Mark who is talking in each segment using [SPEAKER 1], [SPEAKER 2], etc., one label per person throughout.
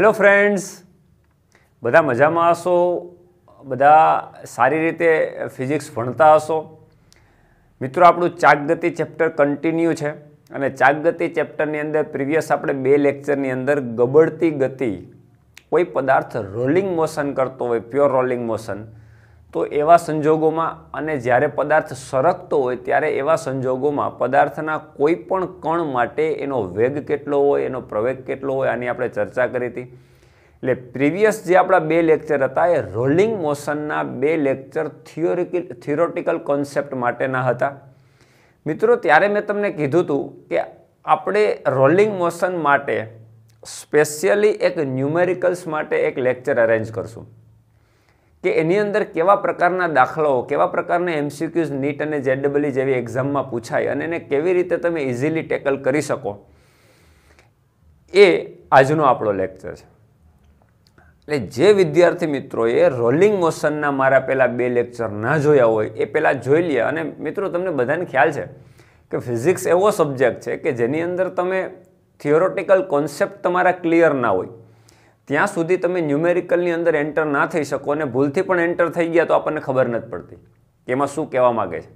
[SPEAKER 1] Hello friends બધા મજામાં હશો? બધા સારી રીતે ફિઝિક્સ ભણતા હશો? મિત્રો, આપણું ચાકગતિ ચેપ્ટર કન્ટિન્યુ છે અને ચાકગતિ ચેપ્ટરની અંદર પ્રીવિયસ આપણે બે લેક્ચરની અંદર ગબડતી ગતિ કોઈ પદાર્થ રોલિંગ મોશન કરતો હોય પ્યોર રોલિંગ મોશન તો એવા સંજોગોમાં અને જ્યારે પદાર્થ સરકતો હોય, ત્યારે એવા સંજોગોમાં પદાર્થના કોઈ પણ કણ માટે એનો વેગ કેટલો હોય, એનો પ્રવેગ કેટલો હોય, આની આપણે ચર્ચા કરી હતી. એટલે પ્રીવિયસ જે આપણા બે લેક્ચર હતા, એ રોલિંગ મોશનના બે લેક્ચર થિયોરિકલ, થિયોરોટિકલ કોન્સેપ્ટ માટેના હતા. મિત્રો, ત્યારે મેં તમને કીધું હતું કે આપણે રોલિંગ મોશન માટે સ્પેશિયલી એક ન્યુમેરિકલ્સ માટે એક લેક્ચર અરેન્જ કરશું. કે એની અંદર કેવા પ્રકારના દાખલાઓ, કેવા પ્રકારના એમસીક્યુઝ નીટ અને જેડબલી જેવી એક્ઝામમાં પૂછાય અને એને કેવી રીતે તમે ઇઝીલી ટેકલ કરી શકો, એ આજનો આપણો લેક્ચર છે. એટલે જે વિદ્યાર્થી મિત્રોએ રોલિંગ મોશનના મારા પહેલાં બે લેક્ચર ના જોયા હોય, એ પહેલાં જોઈ લે. અને મિત્રો, તમને બધાને ખ્યાલ છે કે ફિઝિક્સ એવો સબ્જેક્ટ છે કે જેની અંદર તમે થિયોરોટિકલ કોન્સેપ્ટ તમારા ક્લિયર ના હોય. ત્યાં સુધી તમે ન્યુમેરિકલની અંદર એન્ટર ના થઈ શકો અને ભૂલથી પણ એન્ટર થઈ ગયા તો આપણને ખબર નથી પડતી કે એમાં શું કહેવા માગે છે.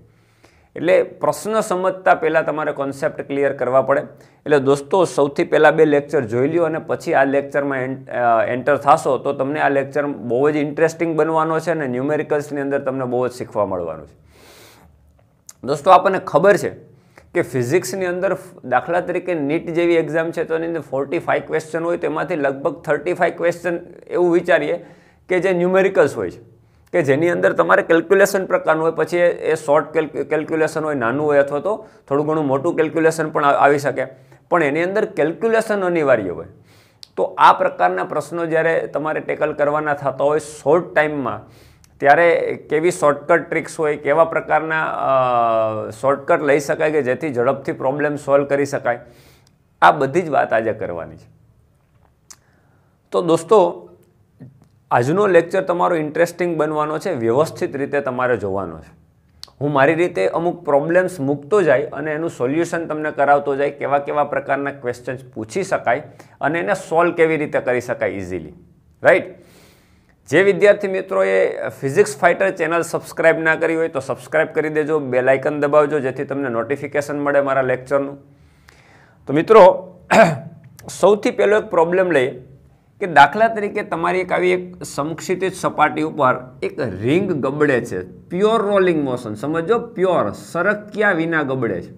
[SPEAKER 1] એટલે પ્રશ્ન સમજતા પહેલાં તમારે કોન્સેપ્ટ ક્લિયર કરવા પડે. એટલે દોસ્તો, સૌથી પહેલાં બે લેક્ચર જોઈ લ્યો અને પછી આ લેક્ચરમાં એન્ટર થશો તો તમને આ લેક્ચર બહુ જ ઇન્ટરેસ્ટિંગ બનવાનો છે અને ન્યુમેરિકલ્સની અંદર તમને બહુ જ શીખવા મળવાનું છે. દોસ્તો, આપણને ખબર છે કે ફિઝિક્સની અંદર દાખલા તરીકે નીટ જેવી એક્ઝામ છે, તો એની અંદર ફોર્ટી ફાઇવ ક્વેશ્ચન હોય તેમાંથી લગભગ થર્ટી ફાઇવ ક્વેશ્ચન એવું વિચારીએ કે જે ન્યુમેરિકલ્સ હોય છે. કે જેની અંદર તમારે કેલ્ક્યુલેશન પ્રકારનું હોય, પછી એ શોર્ટ કેલ્ક્યુલેશન હોય, નાનું હોય, અથવા તો થોડું ઘણું મોટું કેલ્ક્યુલેશન પણ આવી શકે. પણ એની અંદર કેલ્ક્યુલેશન અનિવાર્ય હોય. તો આ પ્રકારના પ્રશ્નો જ્યારે તમારે ટેકલ કરવાના થતા હોય શોર્ટ ટાઈમમાં ત્યારે કેવી શોર્ટકટ ટ્રિક્સ હોય, કેવા પ્રકારના શોર્ટકટ લઈ શકાય કે જેથી ઝડપથી પ્રોબ્લેમ સોલ્વ કરી શકાય, આ બધી જ વાત આજે કરવાની છે. તો દોસ્તો, આજનો લેક્ચર તમારો ઇન્ટરેસ્ટિંગ બનવાનો છે, વ્યવસ્થિત રીતે તમારે જોવાનો છે. હું મારી રીતે અમુક પ્રોબ્લેમ્સ મૂકતો જાય અને એનું સોલ્યુશન તમને કરાવતો જાય, કેવા કેવા પ્રકારના ક્વેશ્ચન્સ પૂછી શકાય અને એને સોલ્વ કેવી રીતે કરી શકાય ઇઝીલી રાઈટ જે વિદ્યાર્થી મિત્રોએ ફિઝિક્સ ફાઇટર ચેનલ સબસ્ક્રાઇબ ના કરી હોય તો સબસ્ક્રાઇબ કરી દેજો બે લાઇકન દબાવજો, જેથી તમને નોટિફિકેશન મળે મારા લેક્ચરનું તો મિત્રો, સૌથી પહેલો એક પ્રોબ્લેમ લઈએ કે દાખલા તરીકે તમારી એક આવી એક સમક્ષિતિજ સપાટી ઉપર એક રિંગ ગબડે છે. પ્યોર રોલિંગ મોશન સમજો પ્યોર સરક્યા વિના ગબડે છે.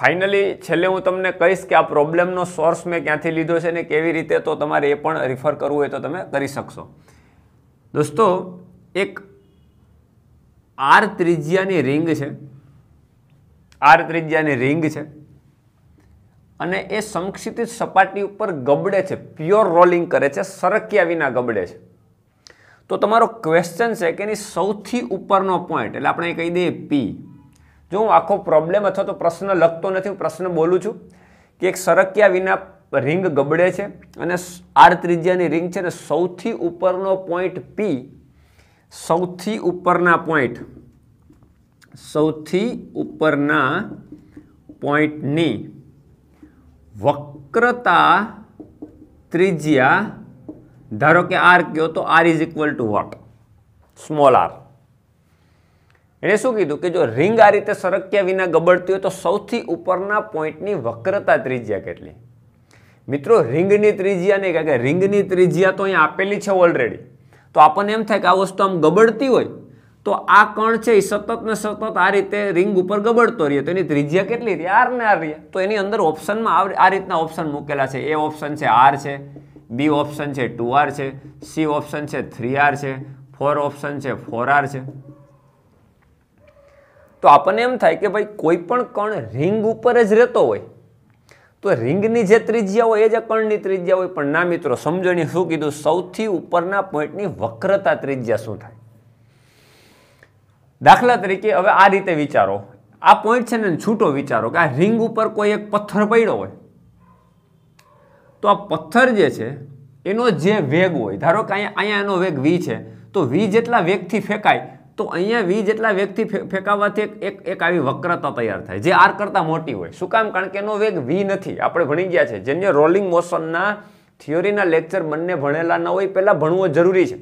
[SPEAKER 1] ફાઇનલી છેલ્લે હું તમને કહીશ કે આ પ્રોબ્લેમનો સોર્સ મેં ક્યાંથી લીધો છે ને કેવી રીતે તો તમારે એ પણ રિફર કરવું હોય તો તમે કરી શકશો. દોસ્તો, એક આર ત્રિજ્યાની રિંગ છે. આર ત્રિજ્યાની રિંગ છે. અને એ સંક્ષિપ્ત સપાટી ઉપર ગબડે છે. પ્યોર રોલિંગ કરે છે. સરક્યા વિના ગબડે છે. તો તમારો ક્વેશ્ચન છે કે એની સૌથી ઉપરનો પોઈન્ટ એટલે આપણે કહી દઈએ પી જો હું આખો પ્રોબ્લેમ અથવા તો પ્રશ્ન લખતો નથી, હું પ્રશ્ન બોલું છું કે એક સરક્યા વિના રિંગ ગબડે છે અને આર ત્રિજ્યાની રિંગ છે ને સૌથી ઉપરનો પોઈન્ટ પી સૌથી ઉપરના પોઈન્ટ સૌથી ઉપરના પોઈન્ટની વક્રતા ત્રિજ્યા, ધારો કે આર કયો તો R is equal to what small R એણે શું કીધું કે જો રિંગ આ રીતે સરક્યા વિના ગબડતી હોય તો સૌથી ઉપરના પોઈન્ટની વક્રતા ત્રિજ્યા કેટલી? મિત્રો, રિંગની ત્રિજ્યા નહીં, કારણ કે રિંગની ત્રિજ્યા તો અહીંયા આપેલી છે ઓલરેડી તો આપણને એમ થાય કે આ વસ્તુ આમ ગબડતી હોય, તો આ કણ છે એ સતત ને સતત આ રીતે રિંગ ઉપર ગબડતો રહીએ તો એની ત્રિજ્યા કેટલી રહી આર ને આર રહી તો એની અંદર ઓપ્શનમાં આ રીતના ઓપ્શન મૂકેલા છે. એ ઓપ્શન છે આર છે, બી ઓપ્શન છે ટુ આર છે, સી ઓપ્શન છે થ્રી આર છે, ફોર ઓપ્શન છે ફોર આર છે. તો આપણને એમ થાય કે ભાઈ કોઈ પણ કણ રિંગ ઉપર જ રહેતો હોય. તો રિંગની જે ત્રિજ્યા હોય એ જ કણની ત્રિજ્યા હોય. પણ ના મિત્રો સમજણી શું કીધું? સૌથી ઉપરના પોઈન્ટની વક્રતા ત્રિજ્યા શું થાય? દાખલા તરીકે હવે આ રીતે વિચારો. આ પોઈન્ટ છે ને છૂટો વિચારો કે આ રિંગ ઉપર કોઈ એક પથ્થર પડ્યો હોય. તો આ પથ્થર જે છે, એનો જે વેગ હોય, ધારો કે અહીંયા અહીંયા એનો વેગ વી છે, તો વી જેટલા વેગથી ફેંકાય તો અહીંયા વી જેટલા વેગથી ફે- ફેંકાવવાથી એક એક એક આવી વક્રતા તૈયાર થાય. જે આર કરતાં મોટી હોય. શું કામ? કારણ કે એનો વેગ વી નથી. આપણે ભણી ગયા છે. જેને રોલિંગ મોશનના થિયોરીના લેક્ચર બંને ભણેલા ન હોય, પહેલાં ભણવું જરૂરી છે.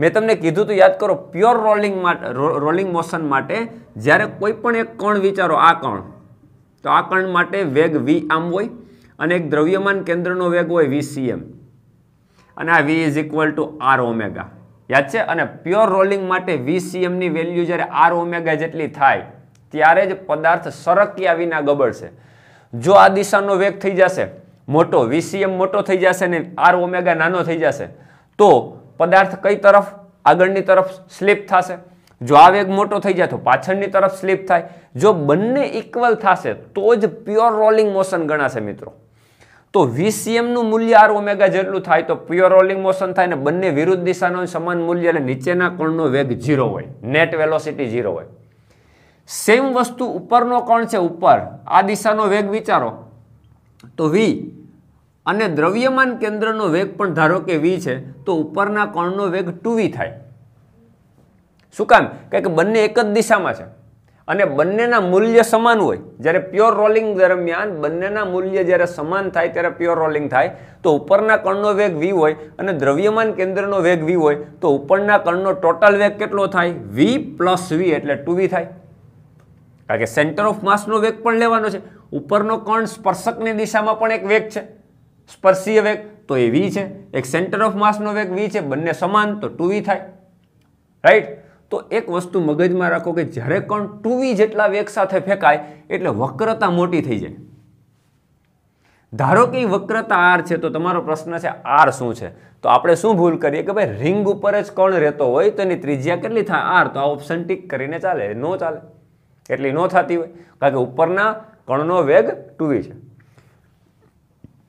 [SPEAKER 1] મેં તમને કીધું તો યાદ કરો પ્યોર રોલિંગ માટે રોલિંગ મોશન માટે જ્યારે કોઈ પણ એક કણ વિચારો, આ કણ, તો આ કણ માટે વેગ વી આમ હોય અને એક દ્રવ્યમાન કેન્દ્રનો વેગ હોય વી સીએમ. અને આ V is equal to R omega યાદ છે? અને પ્યોર રોલિંગ માટે વી સીએમની વેલ્યુ જ્યારે આર ઓમેગા જેટલી થાય, ત્યારે જ પદાર્થ સરક્યા વિના ગબડશે. જો આ દિશાનો વેગ થઈ જશે, મોટો વીસીએમ મોટો થઈ જશે ને આર ઓમેગા નાનો થઈ જશે, તો પદાર્થ કઈ તરફ? આગળની તરફ સ્લીપ થશે. જો આ વેગ મોટો થઈ જાય તો પાછળની તરફ સ્લીપ થાય. જો બંને ઇક્વલ થશે, તો જ પ્યોર રોલિંગ મોશન ગણાશે મિત્રો. તો વીસીએમનું મૂલ્ય આર ઓમેગા જેટલું થાય તો પ્યોર રોલિંગ મોશન થાય ને બંને વિરુદ્ધ દિશાનો સમાન મૂલ્ય એટલે નીચેના કણનો વેગ ઝીરો હોય નેટ વેલોસિટી ઝીરો હોય. સેમ વસ્તુ ઉપરનો કણ છે? ઉપર. આ દિશાનો વેગ વિચારો. તો વી અને દ્રવ્યમાન કેન્દ્રનો વેગ પણ ધારો કે વી છે, તો ઉપરના કણનો વેગ ટુ વી થાય. શું કામ? કે બંને એક જ દિશામાં છે. અને બંનેના મૂલ્ય સમાન હોય. જ્યારે પ્યોર રોલિંગ દરમિયાન બંનેના મૂલ્ય જ્યારે સમાન થાય ત્યારે પ્યોર રોલિંગ થાય. તો ઉપરના કણનો વેગ વી હોય અને દ્રવ્યમાન કેન્દ્રનો વેગ વી હોય, તો ઉપરના કણનો ટોટલ વેગ કેટલો થાય? વી પ્લસ વી એટલે ટુ વી થાય. કારણ કે સેન્ટર ઓફ માસનો વેગ પણ લેવાનો છે. ઉપરનો કણ સ્પર્શકની દિશામાં પણ એક વેગ છે. સ્પર્શીય વેગ, તો એ વી છે. એક સેન્ટર ઓફ માસનો વેગ વી છે. બંને સમાન, તો ટુ વી થાય. રાઈટ તો એક વસ્તુ મગજમાં રાખો કે જ્યારે કણ ટુવી જેટલા વેગ સાથે ફેંકાય, એટલે વક્રતા મોટી થઈ જાય. ધારો કે વક્રતા આર છે, તો તમારો પ્રશ્ન છે આર શું છે? તો આપણે શું ભૂલ કરીએ કે ભાઈ, રિંગ ઉપર જ કણ રહેતો હોય, તો એની ત્રિજ્યા કેટલી થાય? આર તો આ ઓપ્શન ટીક કરીને ચાલે, નો ચાલે. એટલી નો થતી હોય. કારણ કે ઉપરના કણનો વેગ ટુવી છે.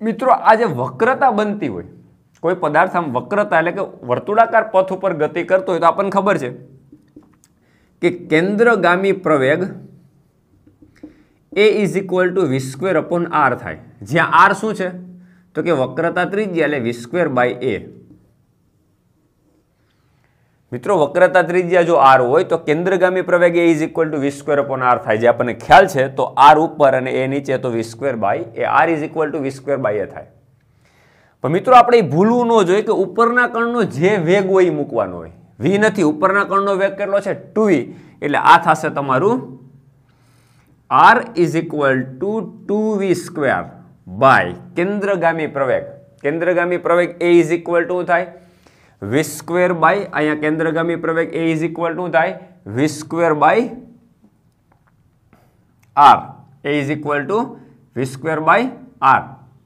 [SPEAKER 1] મિત્રો, આ જે વક્રતા બનતી હોય, કોઈ પદાર્થ આમ વક્રતા એટલે કે વર્તુળાકાર પથ ઉપર ગતિ કરતો હોય, તો આપણને ખબર છે. કે કેન્દ્રગામી પ્રવેગ a is equal to v square upon r થાય. જ્યાં આર શું છે? તો કે વક્રતા ત્રિજ્યા એટલે વી બાય એ મિત્રો, વક્રતા ત્રિજ્યા જો આર હોય, તો કેન્દ્રગામી પ્રવેગ a is equal to v square upon r થાય. જે આપણને ખ્યાલ છે, તો આર ઉપર અને એ નીચે, તો v square by a r is equal to v by a થાય. પણ મિત્રો, આપણે ભૂલવું ન જોઈએ કે ઉપરના કણનો જે વેગ હોય એ મૂકવાનો હોય. વી નથી, ઉપરના કણનો વેગ કેટલો છે? Two v. એટલે આ થશે તમારું r is equal to two v square by કેન્દ્રગામી પ્રવેગ. કેન્દ્રગામી પ્રવેગ એ ઇઝ ઇક્વલ ટુ થાય? વી સ્ક્વેર બાય, અહીંયા કેન્દ્રગામી પ્રવેગ એ ઇઝ ઇક્વલ ટુ થાય? V square by r. A is equal to v square by r.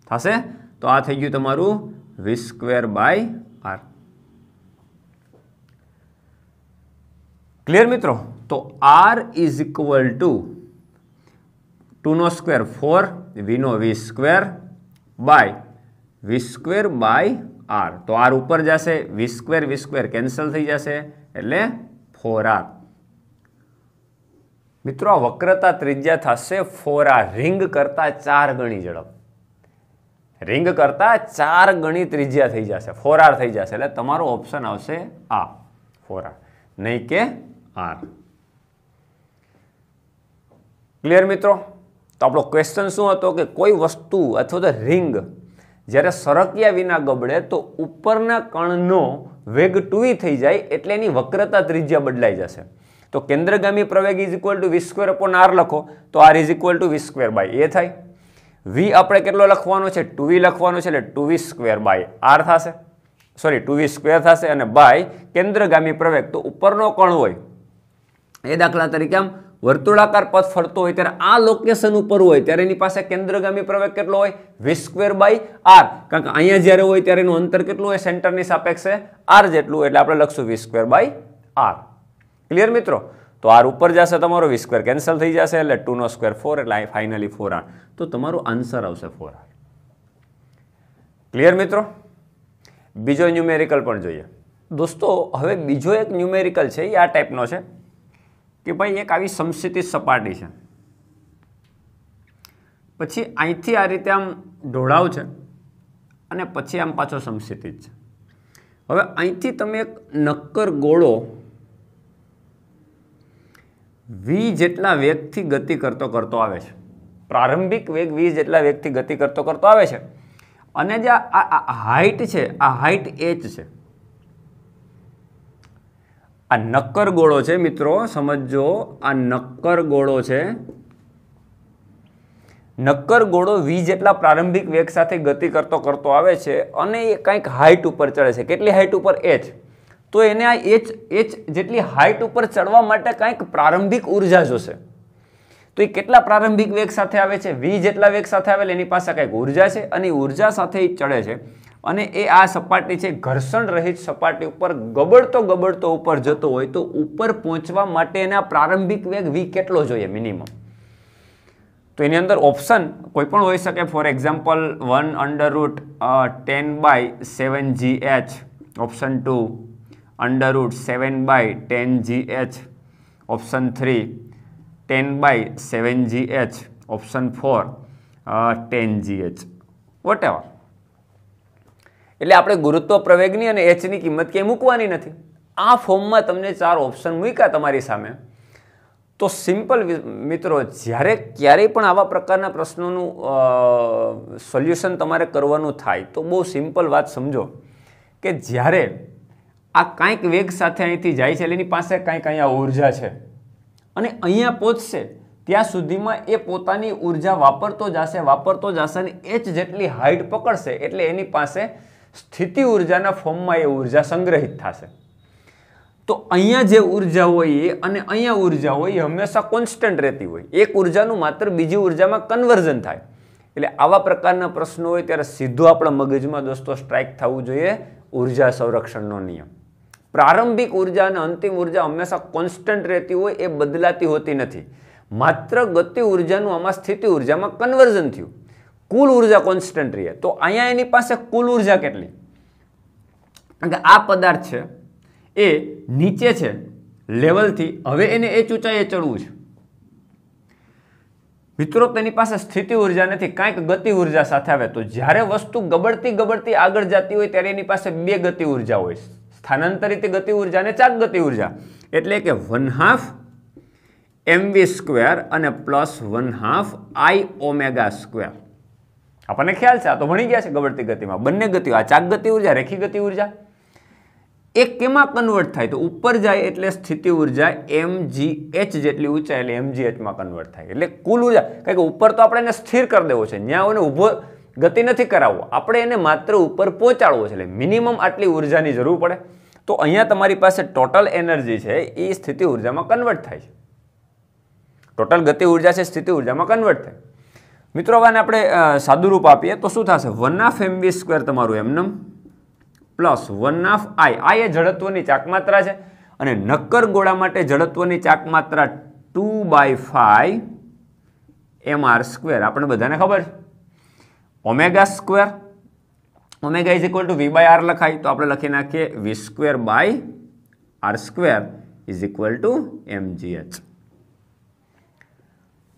[SPEAKER 1] થશે? તો આ થઈ ગયું તમારું v square by r clear મિત્રો? તો આર ઇઝ ઇક્વલ ટુ ટુનો square four વીનો v square by v square by r તો આર ઉપર જશે v square v square cancel થઈ જશે, એટલે ફોર આર મિત્રો, આ વક્રતા ત્રિજ્યા થશે ફોર આર રિંગ કરતા ચાર ગણી ઝડપ. રિંગ કરતા ચાર ગણી ત્રિજ્યા થઈ જશે. ફોર આર થઈ જશે, એટલે તમારો ઓપ્શન આવશે આ ફોર આર નહીં કે આર. ક્લિયર મિત્રો? તો આપણો ક્વેશ્ચન શું હતો કે કોઈ વસ્તુ અથવા તો રિંગ જ્યારે સરક્યા વિના ગબડે તો ઉપરના કણનો વેગ ટુવી થઈ જાય એટલે એની વક્રતા ત્રિજ્યા બદલાઈ જશે. તો કેન્દ્રગામી પ્રવેગ is equal to v square upon r લખો. તો r is equal to v square by a થાય. વી આપણે કેટલો લખવાનો છે? ટુ વી લખવાનો છે એટલે two v square by r થશે. સોરી ટુ વી સ્ક્વેર થશે અને બાય કેન્દ્રગામી પ્રવેગ. તો ઉપરનો કણ હોય એ દાખલા તરીકે આમ વર્તુળાકાર પથ ફરતો હોય ત્યારે આ લોકેશન ઉપર હોય ત્યારે એની પાસે કેન્દ્રગામી પ્રવેગ કેટલો હોય? વી સ્ક્વેર બાય આર કારણ કે અહીંયા જ્યારે હોય ત્યારે એનું અંતર કેટલું હોય? સેન્ટરની સાપેક્ષે આર જેટલું એટલે આપણે લખશું v square by r clear મિત્રો? તો આર ઉપર જશે તમારો વી સ્ક્વેર કેન્સલ થઈ જશે એટલે ટુનો સ્ક્વેર ફોર એટલે ફાઇનલી ફોર આર તો તમારો આન્સર આવશે ફોર આર ક્લિયર મિત્રો? બીજો ન્યુમેરિકલ પણ જોઈએ. દોસ્તો, હવે બીજો એક ન્યુમેરિકલ છે, એ આ ટાઈપનો છે. કે ભાઈ એક આવી સમસ્થિતિ સપાટી છે. પછી અહીંથી આ રીતે આમ ઢોળાવ છે અને પછી આમ પાછો સમસ્થિતિ છે. હવે અહીંથી તમે એક નક્કર ગોળો વી જેટલા વેગથી ગતિ કરતો કરતો આવે છે. પ્રારંભિક વેગ વી જેટલા વેગથી ગતિ કરતો કરતો આવે છે. અને જે આ હાઈટ છે, આ હાઈટ એચ છે. આ નક્કર ગોળો છે મિત્રો સમજો આ નક્કર ગોળો છે. નક્કર ગોળો વી જેટલા પ્રારંભિક વેગ સાથે ગતિ કરતો કરતો આવે છે અને એ કંઈક હાઇટ ઉપર ચડે છે. કેટલી હાઇટ ઉપર? એચ તો એને આ એચ એચ જેટલી હાઇટ ઉપર ચડવા માટે કંઈક પ્રારંભિક ઊર્જા જોશે. તો એ કેટલા પ્રારંભિક વેગ સાથે આવે છે? વી જેટલા વેગ સાથે આવેલ, એની પાસે કંઈક ઊર્જા છે અને ઊર્જા સાથે એ ચડે છે. અને એ આ સપાટી છે, ઘર્ષણ રહિત સપાટી ઉપર ગબડતો ગબડતો ઉપર જતો હોય તો ઉપર પહોંચવા માટે એના પ્રારંભિક વેગ વી કેટલો જોઈએ મિનિમમ તો એની અંદર ઓપ્શન કોઈ પણ હોઈ શકે for example one under root ten by seven g h option two under root seven by ten g h option three ten by seven g h option four ten g h whatever એટલે આપણે ગુરુત્વ પ્રવેગની અને એચની કિંમત ક્યાંય મૂકવાની નથી. આ ફોર્મમાં તમને ચાર ઓપ્શન મૂક્યા તમારી સામે. તો સિમ્પલ મિત્રો, જ્યારે ક્યારેય પણ આવા પ્રકારના પ્રશ્નોનું સોલ્યુશન તમારે કરવાનું થાય, તો બહુ સિમ્પલ વાત સમજો કે જ્યારે આ કાંઈક વેગ સાથે અહીંથી જાય છે, એટલે એની પાસે કાંઈક અહીંયા ઊર્જા છે. અને અહીંયા પહોંચશે, ત્યાં સુધીમાં એ પોતાની ઊર્જા વાપરતો જશે વાપરતો જશે અને એચ જેટલી હાઈટ પકડશે, એટલે એની પાસે સ્થિતિ ઉર્જાના ફોર્મમાં એ ઊર્જા સંગ્રહિત થશે. તો અહીંયા જે ઊર્જા હોય એ અને અહીંયા ઊર્જા હોય એ હંમેશા કોન્સ્ટન્ટ રહેતી હોય. એક ઉર્જાનું માત્ર બીજી ઉર્જામાં કન્વર્ઝન થાય. એટલે આવા પ્રકારના પ્રશ્નો હોય ત્યારે સીધું આપણા મગજમાં દોસ્તો સ્ટ્રાઇક થવું જોઈએ ઊર્જા સંરક્ષણનો નિયમ. પ્રારંભિક ઊર્જા અને અંતિમ ઊર્જા હંમેશા કોન્સ્ટન્ટ રહેતી હોય એ બદલાતી હોતી નથી. માત્ર ગતિ ઉર્જાનું આમાં સ્થિતિ ઉર્જામાં કન્વર્ઝન થયું. કુલ ઊર્જા કોન્સ્ટન્ટ રહે. તો અહીંયા એની પાસે કુલ ઊર્જા કેટલી? કારણ કે આ પદાર્થ છે, એ નીચે છે, લેવલથી. હવે એને એ ઊંચાઈએ ચડવું છે. મિત્રો, તેની પાસે સ્થિતિ ઊર્જા નથી, કાંઈક ગતિ ઊર્જા સાથે આવે. તો જ્યારે વસ્તુ ગબડતી ગબડતી આગળ જતી હોય, ત્યારે એની પાસે બે ગતિ ઊર્જા હોય. સ્થાનાંતરિત ગતિ ઊર્જા અને ચાક ગતિ ઊર્જા. એટલે કે one half m v square અને plus one half I omega square આપણને ખ્યાલ છે, આ તો ભણી ગયા છે ગબડતી ગતિમાં. બંને ગતિઓ આ ચાક ગતિ ઊર્જા, રેખી ગતિ ઊર્જા. એક કેમાં કન્વર્ટ થાય તો ઉપર જાય એટલે સ્થિતિ ઊર્જા એમ જી એચ જેટલી ઊંચાઈ એટલે એમ જી એચમાં કન્વર્ટ થાય. એટલે કુલ ઊર્જા, કારણ કે ઉપર તો આપણે એને સ્થિર કરી દેવો છે. ત્યાં એને ઊભો ગતિ નથી કરાવવો. આપણે એને માત્ર ઉપર પહોંચાડવો છે. એટલે મિનિમમ આટલી ઉર્જાની જરૂર પડે. તો અહીંયા તમારી પાસે ટોટલ એનર્જી છે એ સ્થિતિ ઉર્જામાં કન્વર્ટ થાય છે. ટોટલ ગતિ ઊર્જા છે, સ્થિતિ ઉર્જામાં કન્વર્ટ થાય. મિત્રો, હવે આપણે સાદુરૂપ આપીએ. તો શું થશે? One half m v square તમારું એમનમ plus one half I I એ જડત્વની ચાકમાત્રા છે અને નક્કર ગોળા માટે જડત્વની ચાકમાત્રા two by five m r square આપણે બધાને ખબર છે? Omega square omega is equal to v by r લખાય. તો આપણે લખી નાખીએ v square by r square is equal to m g h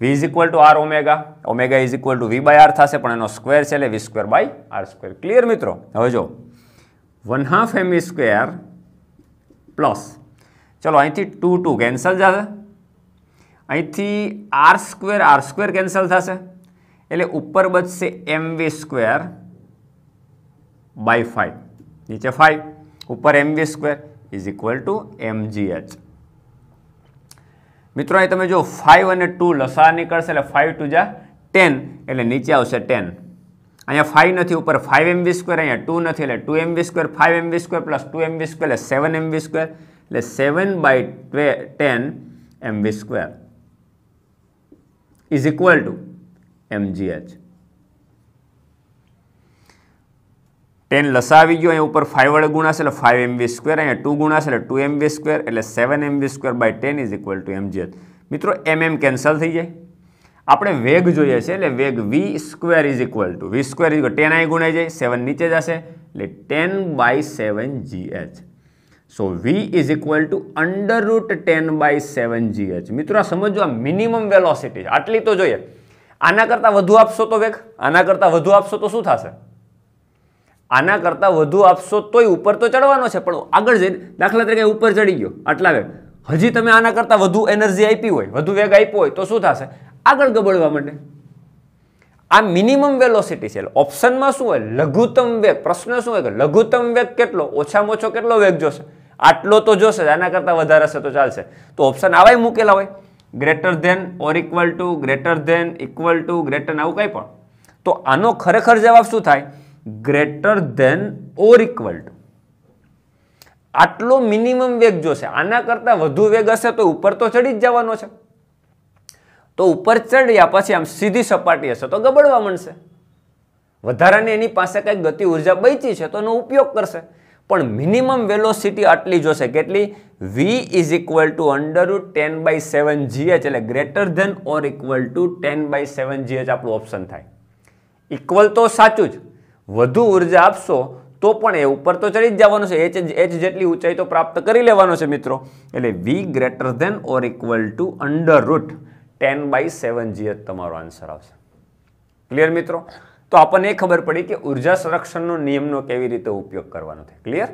[SPEAKER 1] v is equal to r omega omega is equal to v by r થશે, પણ એનો square છે એટલે v square by r square clear મિત્રો? હવે જો one half m square plus ચલો, અહીંથી ટુ ટુ કેન્સલ જશે. અહીંથી r square r square cancel થશે. એટલે ઉપર બચશે m v square by five નીચે ફાઈવ ઉપર m v square is equal to m h મિત્રો, અહીં તમે જો ફાઇવ અને ટુ લસા નીકળશે એટલે ફાઇવ ટુ જા ટેન એટલે નીચે આવશે ટેન અહીંયા ફાઇવ નથી, ઉપર ફાઇવ એમ વી સ્ક્વેર અહીંયા ટુ નથી, એટલે two m v square five m v square plus two m v square એટલે સેવન એમ વી સ્ક્વેર એટલે seven by ટ્વે ten m v square is equal to m g h ten લસાવી ગયો અહીંયા ઉપર five વડે ગુણાશે એટલે ફાઈવ એમ વી square અહીંયા two ગુણાશે એટલે ટુ એમ વી સ્ક્વેર એટલે seven m v square by ten is equal to m g મિત્રો એમ એમ કેન્સલ થઈ જાય. આપણે વેગ જોઈએ છે એટલે વેગ v square is equal to v square is ten અહીં ગુણાઈ જાય સેવન નીચે જશે એટલે ten by seven g h so v is equal to under root ten by seven g h મિત્રો, આ સમજો, આ મિનિમમ વેલોસિટી આટલી તો જોઈએ. આના કરતાં વધુ આપશો તો વેગ? આના કરતાં વધુ આપશો તો શું થશે? આના કરતાં વધુ આપશો તોય ઉપર તો ચડવાનો છે, પણ આગળ જઈને દાખલા તરીકે ઉપર ચડી ગયો, આટલા વેગ. હજી તમે આના કરતાં વધુ એનર્જી આપી હોય, વધુ વેગ આપ્યો હોય તો શું થશે? આગળ ગબડવા માટે આ મિનિમમ વેલોસિટી છે ઓપ્શનમાં શું હોય? લઘુત્તમ વેગ. પ્રશ્ન શું હોય કે લઘુત્તમ વેગ કેટલો? ઓછામાં ઓછો કેટલો વેગ જોશે? આટલો તો જોશે આના કરતાં વધારે હશે તો ચાલશે. તો ઓપ્શન આવાય મૂકેલા હોય. Greater than or equal to, greater than equal to, greater આવું કંઈ પણ. તો આનો ખરેખર જવાબ શું થાય? Greater than or equal to આટલો મિનિમમ વેગ જોશે આના કરતાં વધુ વેગ હશે તો ઉપર તો ચડી જ જવાનો છે. તો ઉપર ચડ્યા પછી આમ સીધી સપાટી હશે તો ગબડવા માંડશે. વધારાની એની પાસે કંઈક ગતિ ઊર્જા બચી છે તો એનો ઉપયોગ કરશે. પણ મિનિમમ વેલોસિટી આટલી જોશે કેટલી? V is equal to under root ten by seven G H એટલે greater than or equal to ten by seven G H આપણું ઓપ્શન થાય. ઇક્વલ તો સાચું જ. વધુ ઊર્જા આપશો, તો પણ એ ઉપર તો ચડી જ જવાનું છે. એચ એચ જેટલી ઊંચાઈ તો પ્રાપ્ત કરી લેવાનો છે મિત્રો. એટલે v greater than or equal to under root ten by seven g તમારો આન્સર આવશે. ક્લિયર મિત્રો? તો આપણને એ ખબર પડી કે ઊર્જા સંરક્ષણનો નિયમનો કેવી રીતે ઉપયોગ કરવાનો છે. ક્લિયર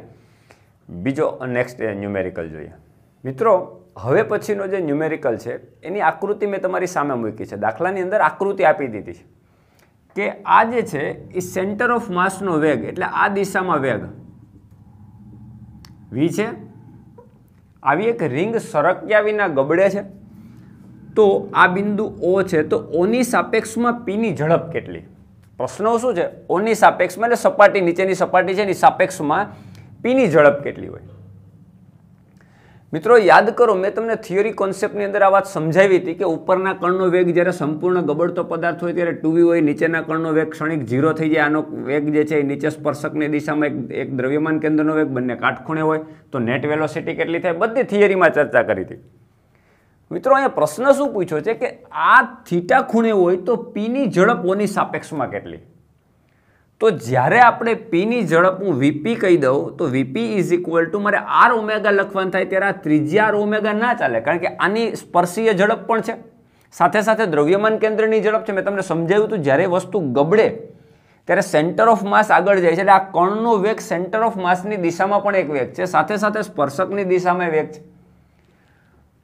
[SPEAKER 1] બીજો નેક્સ્ટ ન્યુમેરિકલ જોઈએ. મિત્રો, હવે પછીનો જે ન્યુમેરિકલ છે, એની આકૃતિ મેં તમારી સામે મૂકી છે. દાખલાની અંદર આકૃતિ આપી દીધી છે. કે આ જે છે, એ સેન્ટર ઓફ માસનો વેગ, એટલે આ દિશામાં વેગ. વી છે. આવી એક રિંગ સરક્યા વિના ગબડે છે. તો આ બિંદુ ઓ છે, તો ઓની સાપેક્ષમાં પીની ઝડપ કેટલી? પ્રશ્નો શું છે? ઓની સાપેક્ષમાં, એટલે સપાટી નીચેની સપાટી છે, એની સાપેક્ષમાં પીની ઝડપ કેટલી હોય? મિત્રો, યાદ કરો, મેં તમને થિયરી કોન્સેપ્ટની અંદર આ વાત સમજાવી હતી કે ઉપરના કણનો વેગ જ્યારે સંપૂર્ણ ગબડતો પદાર્થ હોય ત્યારે ટુવી હોય, નીચેના કણનો વેગ ક્ષણિક ઝીરો થઈ જાય. આનો વેગ જે છે એ નીચે સ્પર્શકની દિશામાં એક એક દ્રવ્યમાન કેન્દ્રનો વેગ, બંને કાટખૂણે હોય. તો નેટ વેલોસિટી કેટલી થાય? બધી થિયરીમાં ચર્ચા કરી હતી. મિત્રો, અહીંયા પ્રશ્ન શું પૂછ્યો છે કે આ થીટા ખૂણે હોય તો પીની ઝડપ ઓની સાપેક્ષમાં કેટલી? તો જ્યારે આપણે પીની ઝડપ હું વીપી કહી દઉં, તો v p is equal to મારે આર ઓમેગા લખવાનું થાય ત્યારે આ ત્રીજી આર ઓમેગા ના ચાલે, કારણ કે આની સ્પર્શીય ઝડપ પણ છે. સાથે સાથે દ્રવ્યમાન કેન્દ્રની ઝડપ છે. મેં તમને સમજાવ્યું હતું, જ્યારે વસ્તુ ગબડે, ત્યારે સેન્ટર ઓફ માસ આગળ જાય છે. એટલે આ કણનો વેગ સેન્ટર ઓફ માસની દિશામાં પણ એક વેગ છે. સાથે સાથે સ્પર્શકની દિશામાં વેગ છે.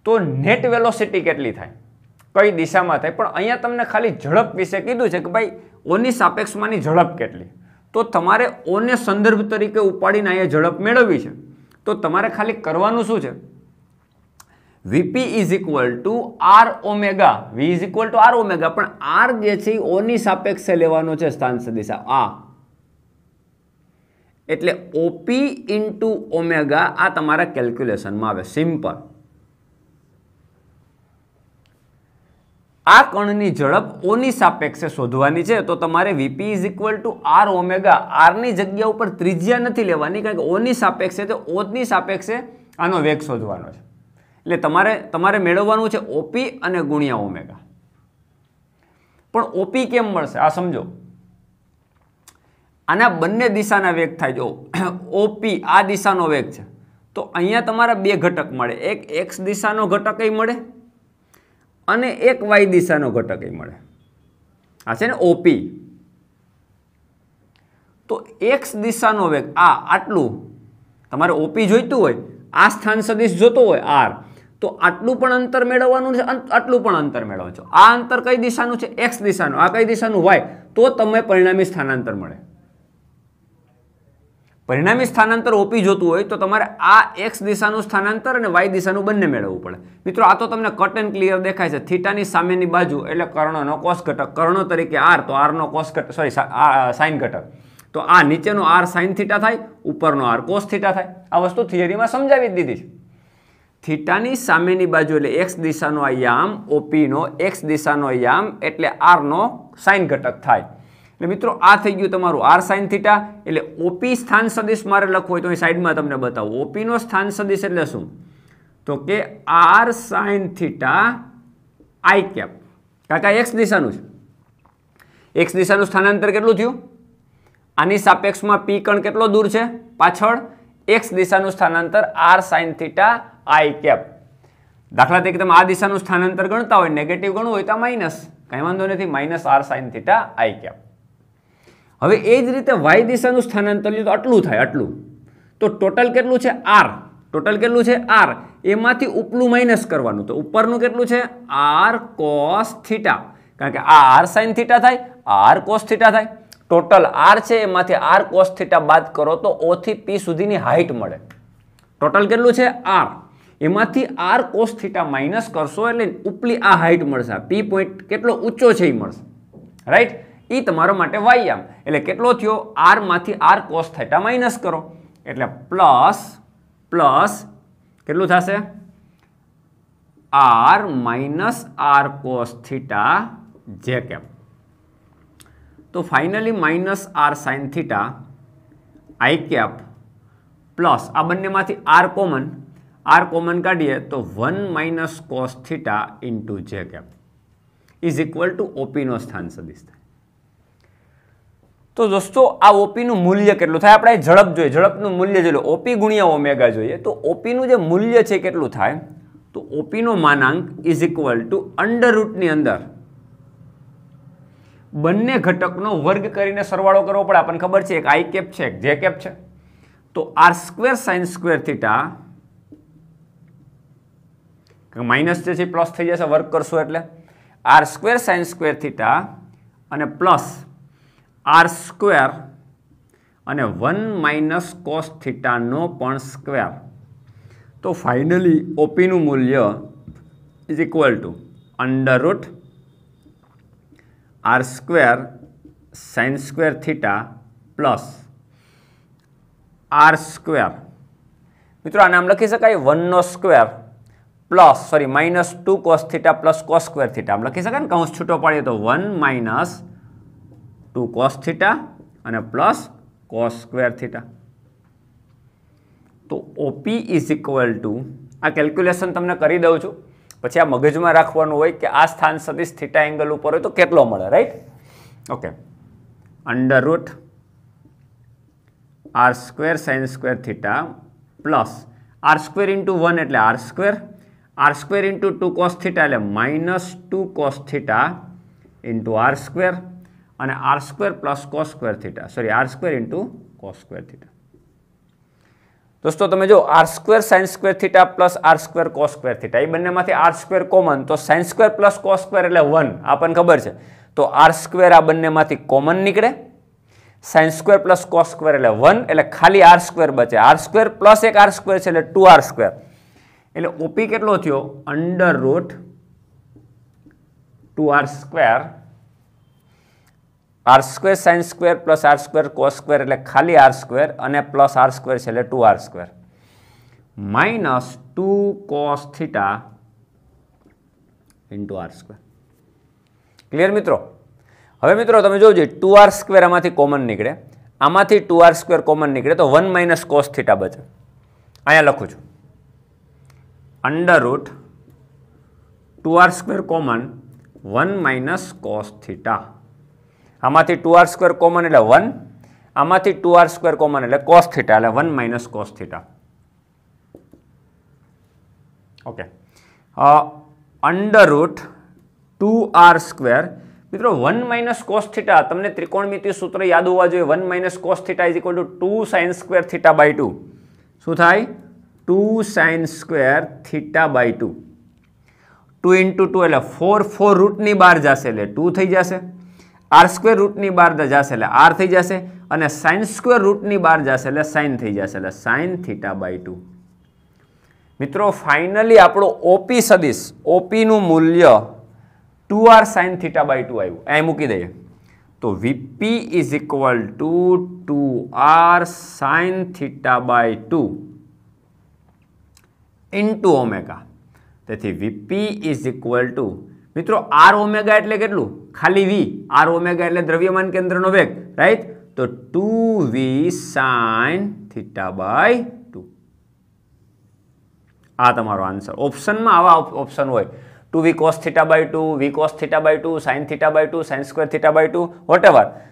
[SPEAKER 1] તો નેટ વેલોસિટી કેટલી થાય? કઈ દિશામાં થાય? પણ અહીંયા તમને ખાલી ઝડપ વિશે કીધું છે કે ભાઈ ઓની સાપેક્ષમાંની ઝડપ કેટલી? તો તમારે ઓને સંદર્ભ તરીકે ઉપાડીને અહીંયા ઝડપ મેળવવી છે. તો તમારે ખાલી કરવાનું શું છે? V p is equal to r omega v is equal to r omega પણ આર જે છે એ ઓની સાપેક્ષે લેવાનો છે સ્થાન સદિશા આ. એટલે ઓપી ઇન્ટુ ઓમેગા આ તમારા કેલ્ક્યુલેશનમાં આવે. સિમ્પલ આ કણની ઝડપ ઓની સાપેક્ષે શોધવાની છે. તો તમારે v p is equal to r omega આરની જગ્યા ઉપર ત્રિજ્યા નથી લેવાની, કારણ કે ઓની સાપેક્ષે તો ઓની સાપેક્ષે આનો વેગ શોધવાનો છે. એટલે તમારે તમારે મેળવવાનું છે ઓપી અને ગુણ્યા ઓમેગા પણ ઓપી કેમ મળશે? આ સમજો. આના બંને દિશાના વેગ થાય જો ઓપી આ દિશાનો વેગ છે. તો અહીંયા તમારા બે ઘટક મળે. એક એક્સ દિશાનો ઘટક મળે અને એક વાય દિશાનો ઘટક એ મળે. આ છે ને ઓપી તો એક્સ દિશાનો વેગ આ આટલું. તમારે ઓપી જોઈતું હોય, આ સ્થાન સદિશ જોતો હોય આર તો આટલું પણ અંતર મેળવવાનું છે આટલું પણ અંતર મેળવો છો. આ અંતર કઈ દિશાનું છે? એક્સ દિશાનું. આ કઈ દિશાનું? વાય તો તમે પરિણામી સ્થાનાંતર મળે. પરિણામી સ્થાનાંતર ઓપી જોતું હોય તો તમારે આ એક્સ દિશાનું સ્થાનાંતર અને વાય દિશાનું બંને મેળવવું પડે. મિત્રો, આ તો તમને કટ એન્ડ ક્લિયર દેખાય છે. થીટાની સામેની બાજુ, એટલે કર્ણનો કોસ ઘટક, કર્ણો તરીકે આર તો આરનો કોસ ઘટક સોરી સાઇન ઘટક. તો આ નીચેનો આર સાઇન થીટા થાય, ઉપરનો આર કોસ થીટા થાય. આ વસ્તુ થિયરીમાં સમજાવી જ દીધી છે. થીટાની સામેની બાજુ, એટલે એક્સ દિશાનો આ યામ ઓપીનો એક્સ દિશાનો યામ, એટલે આરનો સાઇન ઘટક થાય. એટલે મિત્રો, આ થઈ ગયું તમારું આર સાઇન થીટા એટલે ઓપી સ્થાન સદિશ મારે લખવું હોય તો અહીં સાઈડમાં તમને બતાવું. ઓપીનો સ્થાન સદિશ એટલે શું? તો કે r sine theta i cap કાકા એક્સ દિશાનું છે. એક્સ દિશાનું સ્થાનાંતર કેટલું થયું? આની સાપેક્ષમાં પી કણ કેટલો દૂર છે? પાછળ. એક્સ દિશાનું સ્થાનાંતર r sine theta i cap દાખલા તરીકે તમે આ દિશાનું સ્થાનાંતર ગણતા હોય નેગેટિવ ગણવું હોય તો માઇનસ કંઈ વાંધો નથી minus r sine theta i cap હવે એ જ રીતે વાય દિશાનું સ્થાનાંતર લીધું આટલું થાય, આટલું. તો ટોટલ કેટલું છે? આર. ટોટલ કેટલું છે? આર. એમાંથી ઉપલું માઇનસ કરવાનું. તો ઉપરનું કેટલું છે? R cos theta. કારણ કે આ આર સાઇન થીટા થાય, આર કોસ થીટા થાય. ટોટલ આર છે, એમાંથી આર કોસ થીટા બાદ કરો તો ઓ થી પી સુધીની હાઇટ મળે. ટોટલ કેટલું છે? આર. એમાંથી આર કોસ થીટા માઇનસ કરશો એટલે ઉપલી આ હાઇટ મળશે. પી પોઈન્ટ કેટલો ઊંચો છે એ મળશે. રાઈટ? એ તમારો માટે વાયામ એટલે કેટલો થયો? આરમાંથી આર કોસ થીટા માઇનસ કરો. એટલે પ્લસ પ્લસ કેટલું થશે? R minus r cos theta j cap. તો finally minus r sine theta i cap plus આ બંનેમાંથી આર કોમન આર કોમન કાઢીએ તો one minus cos theta into j cap. Is equal to ઓપીનો સ્થાન સદિશ થાય. તો દોસ્તો, આ ઓપીનું મૂલ્ય કેટલું થાય? આપણે ઝડપ જોઈએ. ઝડપનું મૂલ્ય જોઈએ ઓપી ગુણ્યા ઓમેગા જોઈએ. તો ઓપીનું જે મૂલ્ય છે કેટલું થાય? તો ઓપીનો માનાંક ઇઝ ઇક્વલ ટુ અંડર રૂટની અંદર. બંને ઘટકનો વર્ગ કરીને સરવાળો કરવો પડે. આપણને ખબર છે, એક આઈ કેપ છે, એક જે કેપ છે. તો r square sine square theta minus જે છે પ્લસ થઈ જશે વર્ક કરશો એટલે. R square sine square theta અને પ્લસ આર સ્ક્વેર અને વન માઇનસ કોસ થીટાનો પણ સ્ક્વેર. તો ફાઇનલી ઓપીનું મૂલ્ય is equal to under root r square sine square theta plus r square. મિત્રો, આને આમ લખી શકાય? વનનો square plus sorry minus two cos theta plus cos square theta આમ લખી શકાય ને? કૌંસ છૂટો પાડીએ તો one minus two cos theta અને પ્લસ કોસ સ્ક્વેર થીટા. તો O P is equal to, આ કેલ્ક્યુલેશન તમને કરી દઉં છું. પછી આ મગજમાં રાખવાનું હોય કે આ સ્થાન સદીશ થીટા એંગલ ઉપર હોય તો કેટલો મળે right okay under root r square sine square theta plus r square into one એટલે r square r square into two cos theta એટલે minus two cos theta into r square અને r square plus cos square theta sorry r square into cos square theta દોસ્તો તમે જો r square sine square theta plus r square cos square theta એ બંનેમાંથી R square common તો sine square plus cos square એટલે one આપણને ખબર છે તો આર સ્ક્વેર આ બંનેમાંથી કોમન નીકળે sine square plus cos square એટલે વન એટલે ખાલી આર સ્ક્વેર બચે આર સ્ક્વેર પ્લસ એક આર સ્ક્વેર છે એટલે ટુ આર સ્ક્વેર એટલે ઓપી કેટલો થયો under root two r square r square sine square plus r square cos square એટલે ખાલી આર સ્ક્વેર અને પ્લસ આર સ્ક્વેર છે એટલે two r square. Minus two cos theta into r square. Clear મિત્રો? હવે મિત્રો તમે જોજો, ટુ આર સ્ક્વેર આમાંથી કોમન નીકળે. આમાંથી ટુ આર સ્ક્વેર કોમન નીકળે તો વન માઇનસ કોસ થીટા બચે. અહીંયા લખું છું. Under root two r square common one minus cos theta. આમાંથી ટુ આર સ્ક્વેર કોમન એટલે વન આમાંથી ટુ આર સ્ક્વેર કોમન એટલે કોસ થીટા એટલે one minus cos theta okay under root two r square મિત્રો one minus cos theta તમને ત્રિકોણમિતિ સૂત્ર યાદ હોવા જોઈએ. One minus cos theta is equal to two sine square theta by two શું થાય? Two sine square theta by two two into two એટલે ફોર ફોર રૂટની બહાર જશે એટલે ટુ થઈ જશે. આર સ્ક્વેર રૂટની બહાર જશે એટલે આર થઈ જશે અને સાઇન સ્ક્વેર રૂટની બહાર જશે એટલે સાઇન થઈ જશે એટલે સાઇન થીટા બાય ટુ. મિત્રો, ફાઇનલી આપણો ઓપી સદીશ, ઓપીનું મૂલ્ય two r sine theta by two આવ્યું. અહીં મૂકી દઈએ. તો v p is equal to two r sine theta by two into omega. તેથી v p is equal to મિત્રો આર ઓમેગા એટલે કેટલું? ખાલી વી આર ઓમેગા એટલે દ્રવ્યમાન કેન્દ્રનો વેગ રાઈટ તો two v sine theta by two આ તમારો આન્સર ઓપ્શનમાં આવા ઓપ્શન હોય. Two v cos theta by two v cos theta by two sine theta by two sine square theta by two what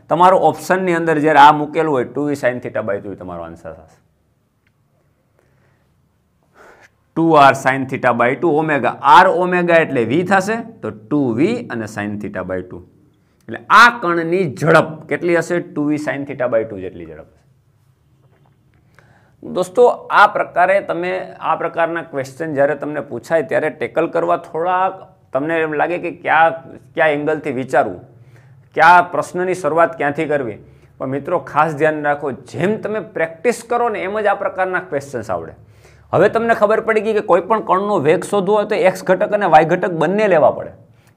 [SPEAKER 1] તમારો ઓપ્શનની અંદર જ્યારે આ મૂકેલું હોય two v sine theta by two તમારો આન્સર થશે. Two r sine theta by two omega r omega એટલે વી થશે, તો ટુ વી અને સાઇન થીટા બાય ટુ. એટલે આ કણની ઝડપ કેટલી હશે? Two v sine theta by two જેટલી ઝડપ દોસ્તો, આ પ્રકારે તમે, આ પ્રકારના ક્વેશ્ચન જ્યારે તમને પૂછાય ત્યારે ટેકલ કરવા થોડાક તમને એમ લાગે કે ક્યાં, કયા એંગલથી વિચારવું, કયા પ્રશ્નની શરૂઆત ક્યાંથી કરવી. પણ મિત્રો, ખાસ ધ્યાન રાખો, જેમ તમે પ્રેક્ટિસ કરો ને એમ જ આ પ્રકારના ક્વેશ્ચન્સ આવડે. હવે તમને ખબર પડી ગઈ કે કોઈ પણ કણનો વેગ શોધવો હોય તો એક્સ ઘટક અને વાય ઘટક બંને લેવા પડે.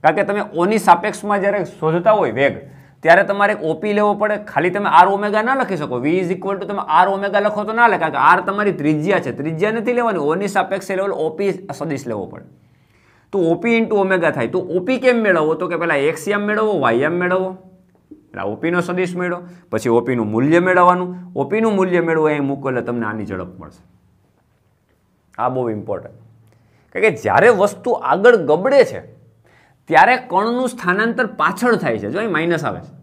[SPEAKER 1] કારણ કે તમે ઓની સાપેક્ષમાં જ્યારે શોધતા હોય વેગ, ત્યારે તમારે એક ઓપી લેવો પડે. ખાલી તમે આર ઓમેગા ના લખી શકો. વી ઇઝ ઇક્વલ ટુ તમે આર ઓમેગા લખો તો ના લખા કે આર તમારી ત્રિજ્યા છે. ત્રિજ્યા નથી લેવાની ઓની સાપેક્ષે લેવલ ઓપી સદીશ લેવો પડે. તો ઓપી ઇન્ટુ ઓમેગા થાય. તો ઓપી કેમ મેળવવો? તો કે પહેલાં એક્સ એમ મેળવો વાય એમ મેળવો એટલે ઓપીનો સદીશ મેળવો. પછી ઓપીનું મૂલ્ય મેળવવાનું. ઓપીનું મૂલ્ય મેળવો, એ મૂકો એટલે તમને આની ઝડપ મળશે. આ બહુ ઇમ્પોર્ટન્ટ કારણ કે જ્યારે વસ્તુ આગળ ગબડે છે, ત્યારે કણનું સ્થાનાંતર પાછળ થાય છે. જો અહીં માઇનસ આવે છે.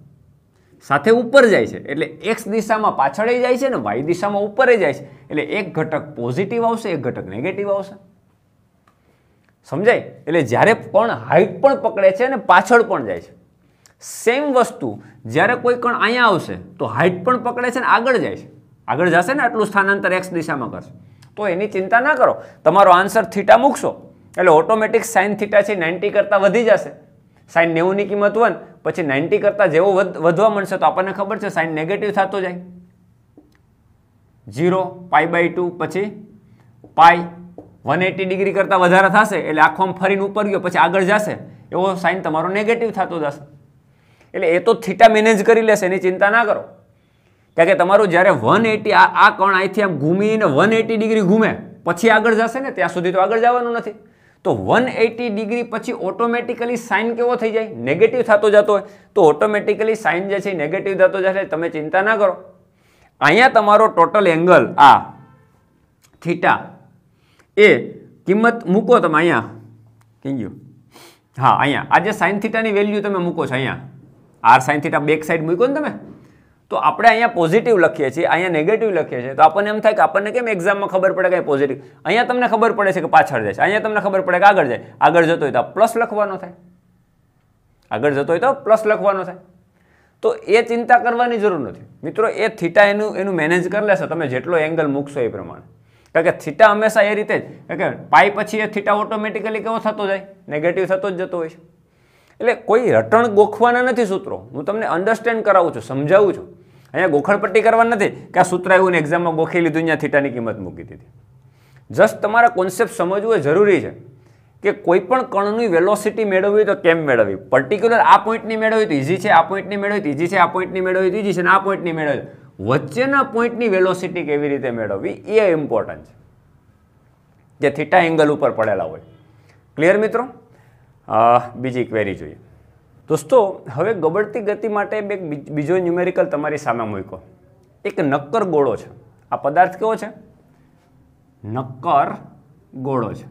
[SPEAKER 1] સાથે ઉપર જાય છે. એટલે એક્સ દિશામાં પાછળ જાય છે ને વાય દિશામાં ઉપર જાય છે. એટલે એક ઘટક પોઝિટિવ આવશે, એક ઘટક નેગેટિવ આવશે. સમજાય? એટલે જ્યારે પણ હાઈટ પણ પકડે છે અને પાછળ પણ જાય છે. સેમ વસ્તુ, જ્યારે કોઈ કણ અહીંયા આવશે, તો હાઈટ પણ પકડે છે ને આગળ જાય છે. આગળ જશે ને આટલું સ્થાનાંતર એક્સ દિશામાં કરશે. તો એની ચિંતા ના કરો. તમારો આન્સર થીટા મૂકશો. એટલે ઓટોમેટિક સાઇન થીટા છે નાઇન્ટી કરતાં વધી જશે. સાઇન નેવુંની કિંમત વન પછી નાઇન્ટી કરતાં જેવો વધવા મળશે તો આપણને ખબર છે સાઇન નેગેટિવ થતો જાય. ઝીરો પાઈ બાય ટુ પછી પાઈ વન એટી ડિગ્રી કરતાં વધારે થશે. એટલે આખો આમ ફરીને ઉપર ગયો, પછી આગળ જશે. એવો સાઇન તમારો નેગેટિવ થતો જશે. એટલે એ તો થીટા મેનેજ કરી લેશે, એની ચિંતા ના કરો. કારણ કે તમારું જ્યારે વન એટી આ કણ અહીંથી આમ ઘૂમીને વન એટી ડિગ્રી ઘૂમે, પછી આગળ જશે ને, ત્યાં સુધી તો આગળ જવાનું નથી. તો વન એટી ડિગ્રી પછી ઓટોમેટિકલી સાઇન કેવો થઈ જાય? નેગેટિવ થતો જતો હોય. તો ઓટોમેટિકલી સાઇન જે છે નેગેટિવ થતો જશે, તમે ચિંતા ના કરો. અહીંયા તમારો ટોટલ એંગલ આ થીટા એ કિંમત મૂકો તમે અહીંયા. કહી ગયું? હા, અહીંયા. આ જે સાઇન થીટાની વેલ્યુ તમે મૂકો છો અહીંયા. R sine theta back side મૂકો ને તમે? તો આપણે અહીંયા પોઝિટિવ લખીએ છીએ, અહીંયા નેગેટિવ લખીએ છીએ. તો આપણને એમ થાય કે આપણને કેમ એક્ઝામમાં ખબર પડે કે પોઝિટિવ અહીંયા તમને ખબર પડે છે કે પાછળ જાય છે. અહીંયા તમને ખબર પડે કે આગળ જાય. આગળ જતો હોય તો પ્લસ લખવાનો થાય. આગળ જતો હોય તો પ્લસ લખવાનો થાય. તો એ ચિંતા કરવાની જરૂર નથી. મિત્રો, એ થીટા એનું એનું મેનેજ કરી લેશે, તમે જેટલો એંગલ મૂકશો એ પ્રમાણે. કારણ કે થીટા હંમેશા એ રીતે જ. કે પાઈ પછી એ થીટા ઓટોમેટિકલી કેવો થતો જાય? નેગેટિવ થતો જ જતો હોય છે. એટલે કોઈ રટણ ગોખવાના નથી સૂત્રો. હું તમને અન્ડરસ્ટેન્ડ કરાવું છું, સમજાવું છું. અહીંયા ગોખણપટ્ટી કરવા નથી કે આ સૂત્ર એવું એક્ઝામમાં ગોખી લીધું, અહીંયા થીટાની કિંમત મૂકી દીધી. જસ્ટ તમારા કોન્સેપ્ટ સમજવું એ જરૂરી છે કે કોઈ પણ કણની વેલોસિટી મેળવવી તો કેમ મેળવવી? પર્ટિક્યુલર આ પોઈન્ટની મેળવવી તો ઇઝી છે, આ પોઈન્ટની મેળવવી તો ઇઝી છે, આ પોઈન્ટની મેળવવી તો ઇઝી છે, અને આ પોઈન્ટની મેળવવી વચ્ચેના પોઈન્ટની વેલોસિટી કેવી રીતે મેળવવી? એ ઇમ્પોર્ટન્ટ છે. જે થીટા એંગલ ઉપર પડેલા હોય. ક્લિયર મિત્રો? બીજી ક્વેરી જોઈએ. દોસ્તો, હવે ગબડતી ગતિ માટે એક બીજો ન્યુમેરિકલ તમારી સામે મૂક્યો. એક નક્કર ગોળો છે. આ પદાર્થ કેવો છે? નક્કર ગોળો છે.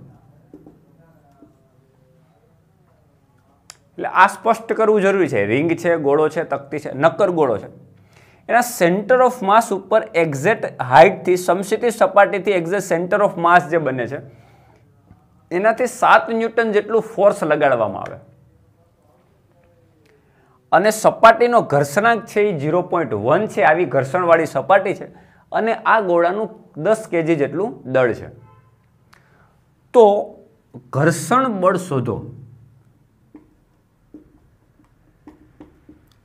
[SPEAKER 1] એટલે આ સ્પષ્ટ કરવું જરૂરી છે. રિંગ છે, ગોળો છે, તકતી છે, નક્કર ગોળો છે. એના સેન્ટર ઓફ માસ ઉપર એક્ઝેક્ટ હાઇટથી સમસિતિ સપાટીથી એક્ઝેક્ટ સેન્ટર ઓફ માસ જે બને છે એનાથી સાત ન્યૂટન જેટલું ફોર્સ લગાડવામાં આવે. અને સપાટીનો ઘર્ષણાંક છે એ ઝીરો પોઈન્ટ વન છે, આવી ઘર્ષણવાળી સપાટી છે. અને આ ગોળાનું દસ કેજી જેટલું દળ છે. તો ઘર્ષણ બળ શોધો.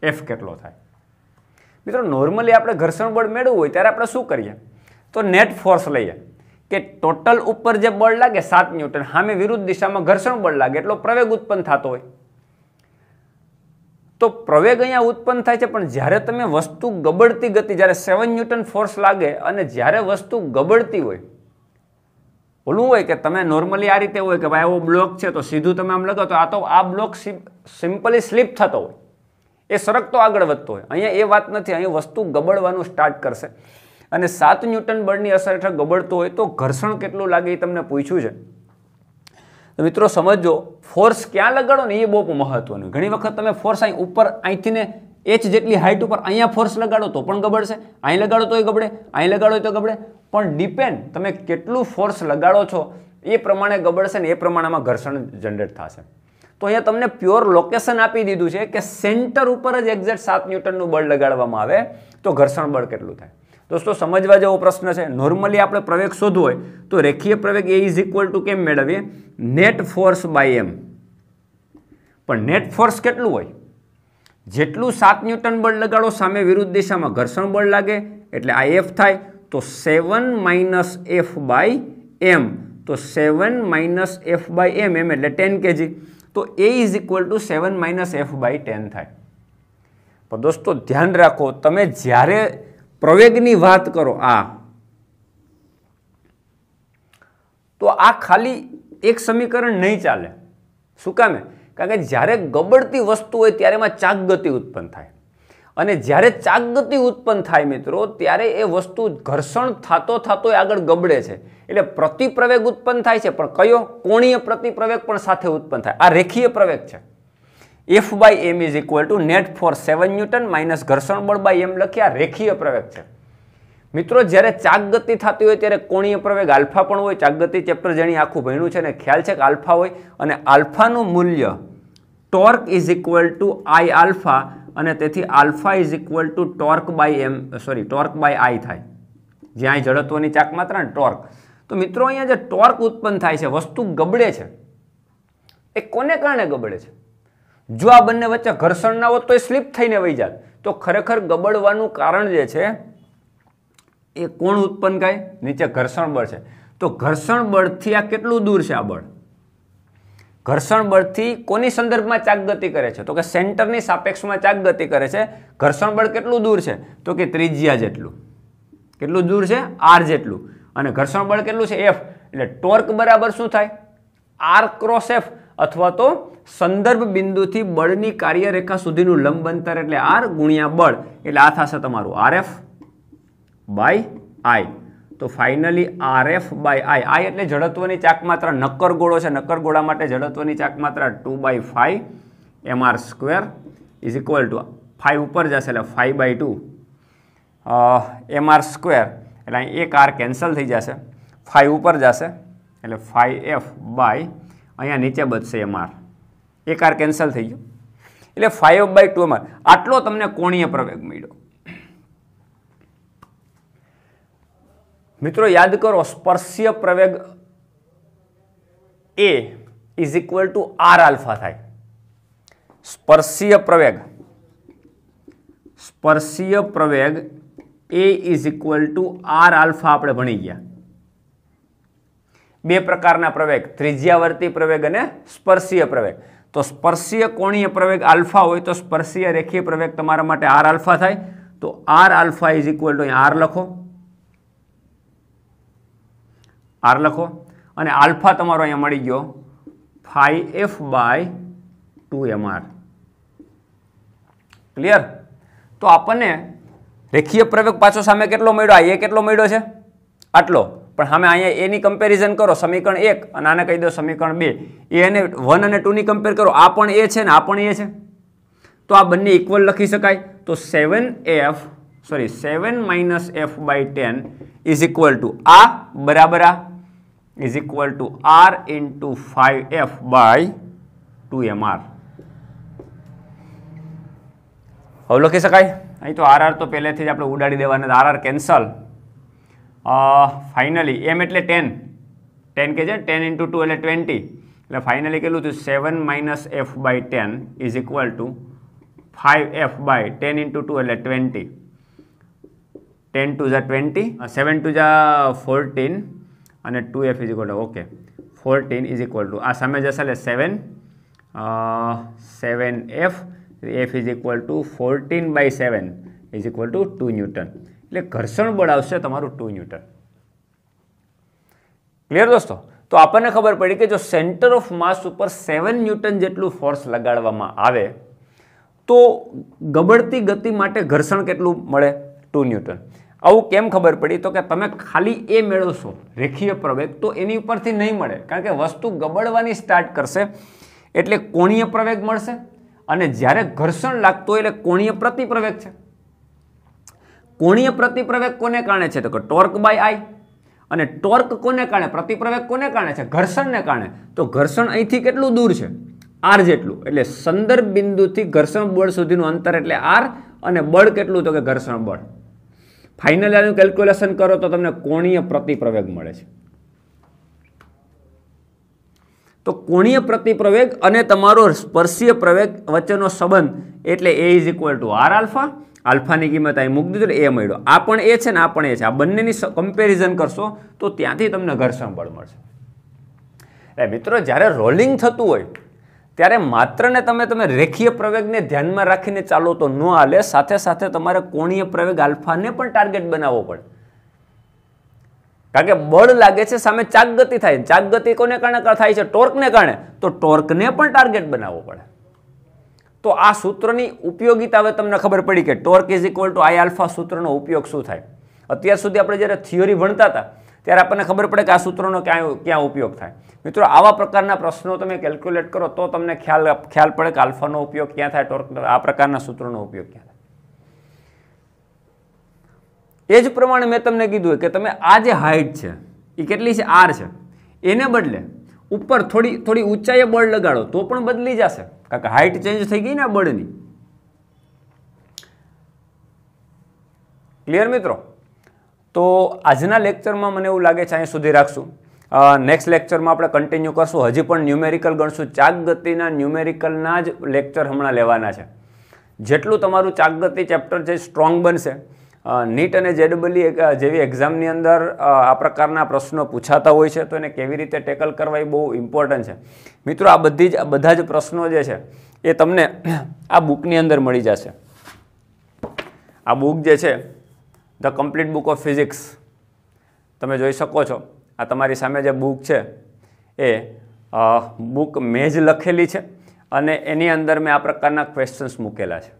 [SPEAKER 1] એફ કેટલો થાય? મિત્રો નોર્મલી આપણે ઘર્ષણ બળ મેળવવું હોય ત્યારે આપણે શું કરીએ? તો નેટ ફોર્સ લઈએ. કે ટોટલ ઉપર જે બળ લાગે સાત ન્યૂટન, સામે વિરુદ્ધ દિશામાં ઘર્ષણ બળ લાગે, એટલો પ્રવેગ ઉત્પન્ન થતો હોય. તો પ્રવેગ અહીંયા ઉત્પન્ન થાય છે, પણ જ્યારે તમે વસ્તુ ગબડતી ગતિ, જ્યારે સેવન ન્યૂટન ફોર્સ લાગે અને જ્યારે વસ્તુ ગબડતી હોય ઓલું હોય કે તમે નોર્મલી આ રીતે હોય કે ભાઈ એવો બ્લોક છે, તો સીધું તમે આમ લગાવો, તો આ તો આ બ્લોક સિમ્પલી સ્લીપ થતો હોય. એ સરકતો આગળ વધતો હોય. અહીંયા એ વાત નથી અહીં વસ્તુ ગબડવાનું સ્ટાર્ટ કરશે. અને સાત ન્યૂટન બળની અસર હેઠળ ગબડતો હોય તો ઘર્ષણ કેટલું લાગે એ તમને પૂછ્યું છે. તો મિત્રો સમજો ફોર્સ ક્યાં લગાડો ને એ બહુ મહત્વનું ઘણી વખત તમે ફોર્સ અહીં ઉપર અહીંથી ને એચ જેટલી હાઇટ ઉપર અહીંયા ફોર્સ લગાડો તો પણ ગબડશે, અહીં લગાડો તોય ગબડે, અહીં લગાડો તો ગબડે. પણ ડિપેન્ડ તમે કેટલું ફોર્સ લગાડો છો એ પ્રમાણે ગબડશે ને એ પ્રમાણમાં ઘર્ષણ જનરેટ થશે. તો અહીંયા તમને પ્યોર લોકેશન આપી દીધું છે કે સેન્ટર ઉપર જ એક્ઝેક્ટ સાત ન્યૂટનનું બળ લગાડવામાં આવે તો ઘર્ષણ બળ કેટલું થાય? દોસ્તો, સમજવા જેવો પ્રશ્ન છે. નોર્મલી આપણે પ્રવેગ શોધવો હોય, તો રેખીય પ્રવેગ એ ઇઝ ઇક્વલ ટુ કેમ મેળવીએ? નેટ ફોર્સ બાય એમ પણ નેટ ફોર્સ કેટલું હોય? જેટલું સાત ન્યૂટન બળ લગાડો, સામે વિરુદ્ધ દિશામાં ઘર્ષણ બળ લાગે, એટલે આ એફ થાય, તો seven minus f by m તો seven minus f by m m એટલે ટેન કેજી તો a is equal to seven minus f by ten થાય. પણ દોસ્તો, ધ્યાન રાખો, તમે જ્યારે પ્રવેગની વાત કરો, આ. તો આ ખાલી એક સમીકરણ નહીં ચાલે. શું કામે કારણ કે જ્યારે ગબડતી વસ્તુ હોય ત્યારે એમાં ચાક ગતિ ઉત્પન્ન થાય. અને જ્યારે ચાક ગતિ ઉત્પન્ન થાય મિત્રો, ત્યારે એ વસ્તુ ઘર્ષણ થતો થતો આગળ ગબડે છે. એટલે પ્રતિપ્રવેગ ઉત્પન્ન થાય છે, પણ કયો? કોણીય પ્રતિપ્રવેગ પણ સાથે ઉત્પન્ન થાય. આ રેખીય પ્રવેગ છે. F by m is equal to net force seven newton minus ઘર્ષણ બળ બાય એમ લખી આ રેખીય પ્રવેગ છે. મિત્રો, જ્યારે ચાક ગતિ થતી હોય ત્યારે કોણીય પ્રવેગ આલ્ફા પણ હોય. ચાક ગતિ ચેપ્ટર જેની આખું ભણ્યું છે ને ખ્યાલ છે કે આલ્ફા હોય. અને આલ્ફાનું મૂલ્ય torque is equal to I alpha અને તેથી alpha is equal to torque by m sorry torque by I થાય. જ્યાં જડત્વની ચાક માત્ર ને ટોર્ક. તો મિત્રો, અહીંયા જે ટોર્ક ઉત્પન્ન થાય છે, વસ્તુ ગબડે છે. એ કોને કારણે ગબડે છે? જો આ બંને વચ્ચે ઘર્ષણ ના હોત તો એ સ્લીપ થઈને વહી જાત. તો ખરેખર ગબડવાનું કારણ જે છે, એ કોણ ઉત્પન્ન થાય? નીચે ઘર્ષણ બળ છે. તો ઘર્ષણ બળથી આ કેટલું દૂર છે આ બળ? ઘર્ષણ બળથી કોની સંદર્ભમાં ચાક ગતિ કરે છે? તો કે સેન્ટરની સાપેક્ષમાં ચાક ગતિ કરે છે. ઘર્ષણ બળ કેટલું દૂર છે? તો કે ત્રિજ્યા જેટલું. કેટલું દૂર છે? આર જેટલું. અને ઘર્ષણ બળ કેટલું છે? એફ. એટલે ટોર્ક બરાબર શું થાય? R cross f. અથવા તો સંદર્ભ બિંદુથી બળની કાર્યરેખા સુધીનું લંબ અંતર એટલે આર ગુણ્યા બળ. એટલે આ થશે તમારું આર એફ બાય આઈ. તો finally r f by I. I એટલે જડત્વની ચાક માત્રા નક્કર ગોળો છે. નક્કર ગોળા માટે જડત્વની ચાક માત્રા two by five m r square is equal to five ઉપર જશે એટલે five by two. M r square. એટલે એક આર કેન્સલ થઈ જશે. ફાઈવ ઉપર જશે. એટલે ફાઈવ એફ બાય અહીંયા નીચે બચશે એમ આર એક આર કેન્સલ થઈ ગયો. એટલે five by two m r આટલો તમને કોણીય પ્રવેગ મળ્યો. મિત્રો, યાદ કરો, સ્પર્શીય પ્રવેગ a is equal to r alpha થાય. સ્પર્શીય પ્રવેગ સ્પર્શીય પ્રવેગ a is equal to r alpha આપણે ભણી ગયા. બે પ્રકારના પ્રવેગ, ત્રિજ્યાવર્તી પ્રવેગ અને સ્પર્શીય પ્રવેગ. તો સ્પર્શીય કોણીય પ્રવેગ આલ્ફા હોય તો સ્પર્શીય રેખીય પ્રવેગ તમારા માટે આર આલ્ફા થાય. તો r alpha is equal to r લખો. આર લખો. અને આલ્ફા તમારો અહીંયા મળી ગયો five f by two m r clear તો આપણને રેખીય પ્રવેગ પાછો સામે કેટલો મળ્યો? આ એ કેટલો મળ્યો છે? આટલો. પણ સામે અહીંયા એની કમ્પેરિઝન કરો, સમીકરણ એક અને આને કહી દો સમીકરણ બે. એ અને વન અને ટુની કમ્પેર કરો. આ પણ એ છે ને આ પણ એ છે. તો આ બંને ઇક્વલ લખી શકાય. તો seven f sorry seven minus f by ten is equal to આ બરાબર આ? Is equal to r into five f by two m r હવે લખી શકાય? અહીં તો આર આર તો પહેલેથી જ આપણે ઉડાડી દેવાના r r cancel finally m એટલે ટેન ટેન કે છે? ટેન ઇન્ટુ ટુ એટલે ટ્વેન્ટી એટલે ફાઇનલી કેટલું થયું? Seven minus f by ten is equal to five f by ten into two એટલે ટ્વેન્ટી ટેન ટુ ઝા ટ્વેન્ટી સેવન ટુ ઝા ફોર્ટીન અને two f is equal to okay fourteen is equal to આ સામે જશે એટલે seven seven f f is equal to fourteen by seven is equal to two newton એટલે ઘર્ષણ બળ આવશે તમારું ટુ ન્યૂટન. ક્લિયર દોસ્તો? તો આપણને ખબર પડી કે જો સેન્ટર ઓફ માસ ઉપર સેવન ન્યૂટન જેટલું ફોર્સ લગાડવામાં આવે, તો ગબડતી ગતિ માટે ઘર્ષણ કેટલું મળે? Two newton. આવું કેમ ખબર પડી? તો કે તમે ખાલી એ મેળવશો, રેખીય પ્રવેગ, તો એની ઉપરથી નહીં મળે. કારણ કે વસ્તુ ગબડવાની સ્ટાર્ટ કરશે, એટલે કોણીય પ્રવેગ મળશે. અને જ્યારે ઘર્ષણ લાગતું હોય, એટલે કોણીય પ્રતિપ્રવેગ છે. કોણીય પ્રતિપ્રવેગ કોને કારણે છે? તો કે ટોર્ક બાય આઈ. અને ટોર્ક કોને કારણે? પ્રતિપ્રવેગ કોને કારણે છે? ઘર્ષણને કારણે. તો ઘર્ષણ અહીંથી કેટલું દૂર છે? આર જેટલું. એટલે સંદર્ભ બિંદુથી ઘર્ષણ બળ સુધીનું અંતર એટલે આર અને બળ કેટલું? તો કે ઘર્ષણ બળ. ફાઇનલ આનું કેલ્ક્યુલેશન કરો તો તમને કોણીય પ્રતિપ્રવેગ મળે છે. તો કોણીય પ્રતિપ્રવેગ અને તમારો સ્પર્શીય પ્રવેગ વચ્ચેનો સંબંધ એટલે a is equal to r alpha આલ્ફાની કિંમત અહીં મૂકી દીધું એ મળ્યો. આ પણ એ છે ને આ પણ એ છે. આ બંનેની કમ્પેરિઝન કરશો તો ત્યાંથી તમને ઘર્ષણ બળ મળશે. એટલે મિત્રો, જ્યારે રોલિંગ થતું હોય, ત્યારે માત્ર ને તમે તમે રેખીય પ્રવેગને ધ્યાનમાં રાખીને ચાલો તો ન હાલે. સાથે સાથે તમારે કોણીય પ્રવેગ આલ્ફાને પણ ટાર્ગેટ બનાવવો પડે. કારણ કે બળ લાગે છે સામે ચાક ગતિ થાય ચાક ગતિ કોને કારણે થાય છે? ટોર્કને કારણે. તો ટોર્કને પણ ટાર્ગેટ બનાવવો પડે. તો આ સૂત્રની ઉપયોગિતા હવે તમને ખબર પડી કે torque is equal to I alpha સૂત્રનો ઉપયોગ શું થાય? અત્યાર સુધી આપણે જ્યારે થિયોરી ભણતા હતા, ત્યારે આપણને ખબર પડે કે આ સૂત્રનો ક્યાં ક્યાં ઉપયોગ થાય. મિત્રો, આવા પ્રકારના પ્રશ્નો તમે કેલ્ક્યુલેટ કરો તો તમને ખ્યાલ ખ્યાલ પડે કે આલ્ફાનો ઉપયોગ ક્યાં થાય, ટોર્ક, આ પ્રકારના સૂત્રોનો ઉપયોગ ક્યાં થાય. એ જ પ્રમાણે મેં તમને કીધું કે તમે આ જે હાઇટ છે, એ કેટલી છે? આર છે. એને બદલે ઉપર થોડી થોડી ઊંચાઈએ બળ લગાડો, તો પણ બદલી જશે. કારણ કે હાઇટ ચેન્જ થઈ ગઈ ને બળની. ક્લિયર મિત્રો? તો આજના લેક્ચરમાં મને એવું લાગે છે અહીં સુધી રાખશું. નેક્સ્ટ લેક્ચરમાં આપણે કન્ટિન્યુ કરશું. હજી પણ ન્યુમેરિકલ ગણશું. ચાક ગતિના ન્યુમેરિકલના જ લેક્ચર હમણાં લેવાના છે. જેટલું તમારું ચાક ગતિ ચેપ્ટર છે સ્ટ્રોંગ બનશે. નીટ અને જેડબલી જેવી એક્ઝામની અંદર આ પ્રકારના પ્રશ્નો પૂછાતા હોય છે, તો એને કેવી રીતે ટેકલ કરવા એ બહુ ઇમ્પોર્ટન્ટ છે. મિત્રો, આ બધી જ બધા જ પ્રશ્નો જે છે, એ તમને આ બુકની અંદર મળી જશે. આ બુક જે છે the complete book of physics તમે જોઈ શકો છો, આ તમારી સામે જે બુક છે, એ બુક મેં જ લખેલી છે, અને એની અંદર મેં આ પ્રકારના ક્વેશ્ચન્સ મૂકેલા છે,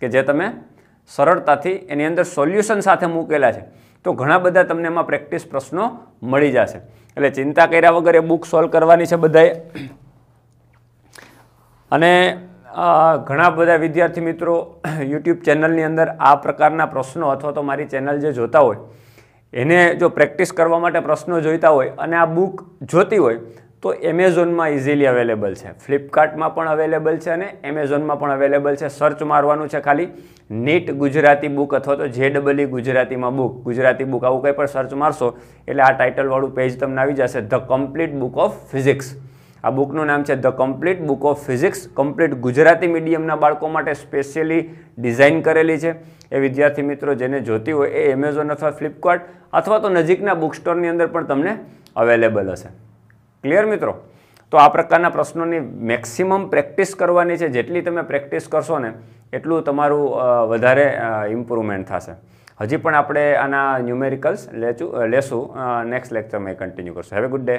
[SPEAKER 1] કે જે તમે સરળતાથી એની અંદર સોલ્યુશન સાથે મૂકેલા છે. તો ઘણા બધા તમને એમાં પ્રેક્ટિસ પ્રશ્નો મળી જશે. એટલે ચિંતા કર્યા વગર એ બુક સોલ્વ કરવાની છે બધાએ. અને ઘણા બધા વિદ્યાર્થી મિત્રો યુટ્યુબ ચેનલની અંદર આ પ્રકારના પ્રશ્નો અથવા તો મારી ચેનલ જે જોતા હોય, એને જો પ્રેક્ટિસ કરવા માટે પ્રશ્નો જોઈતા હોય અને આ બુક જોતી હોય તો એમેઝોનમાં ઇઝીલી અવેલેબલ છે. ફ્લિપકાર્ટમાં પણ અવેલેબલ છે અને એમેઝોનમાં પણ અવેલેબલ છે. સર્ચ મારવાનું છે ખાલી. નીટ ગુજરાતી બુક અથવા તો જે ડબલઈ ગુજરાતીમાં બુક ગુજરાતી બુક આવું કંઈ પણ સર્ચ મારશો, એટલે આ ટાઇટલવાળું પેજ તમને આવી જશે. The complete book of physics આ બુકનું નામ છે the complete book of physics complete Gujarati મીડિયમના બાળકો માટે સ્પેશિયલી ડિઝાઇન કરેલી છે. એ વિદ્યાર્થી મિત્રો જેને જોતી હોય એ એમેઝોન અથવા ફ્લિપકાર્ટ અથવા તો નજીકના બુક સ્ટોરની અંદર પણ તમને અવેલેબલ હશે. ક્લિયર મિત્રો? તો આ પ્રકારના પ્રશ્નોની મેક્સિમમ પ્રેક્ટિસ કરવાની છે. જેટલી તમે પ્રેક્ટિસ કરશો ને, એટલું તમારું વધારે ઇમ્પ્રુવમેન્ટ થશે. હજી પણ આપણે આના ન્યુમેરિકલ્સ લેચું, લેશું. નેક્સ્ટ લેક્ચરમાં કન્ટિન્યુ કરશું. Have a good day